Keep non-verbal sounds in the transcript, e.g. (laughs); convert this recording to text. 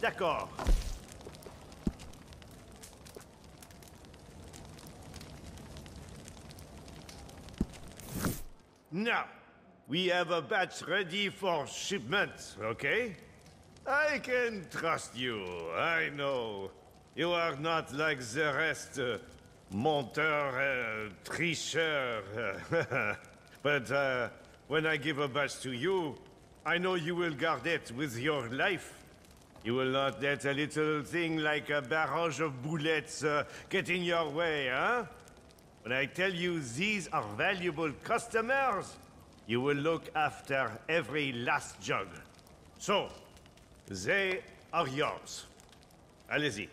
D'accord. Now, we have a batch ready for shipment, okay? I can trust you, I know. You are not like the rest, uh, monteur, uh, tricheur. (laughs) but uh, when I give a batch to you, I know you will guard it with your life. You will not let a little thing like a barrage of bullets uh, get in your way, huh? When I tell you these are valuable customers, you will look after every last jug. So, they are yours. Allez-y.